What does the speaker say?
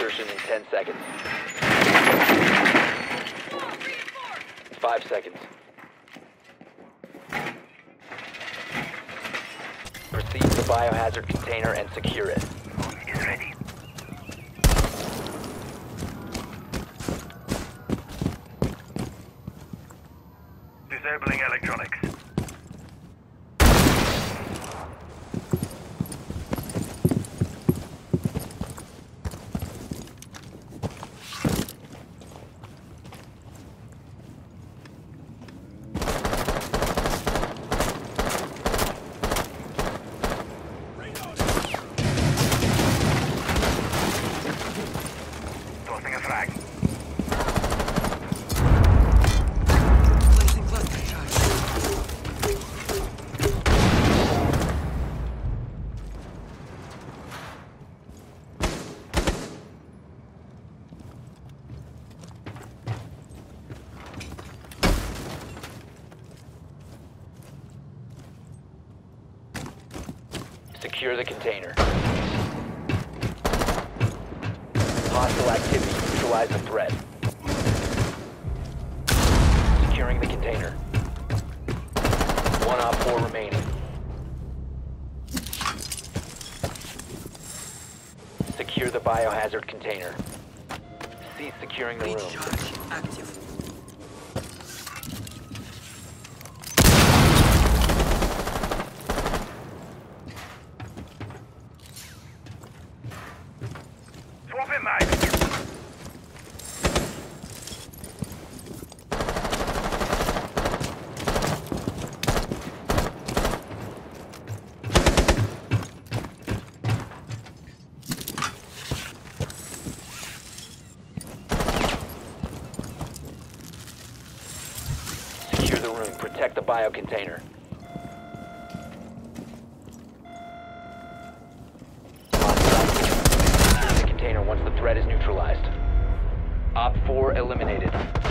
Insertion in 10 seconds. Five seconds. Proceed to the biohazard container and secure it. Disabling electronics. Secure the container. Hostile activity. Neutralize the threat. Securing the container. One op four remaining. Secure the biohazard container. Cease securing the room. charge active. Mag. Secure the room. Protect the bio threat is neutralized. Op 4 eliminated.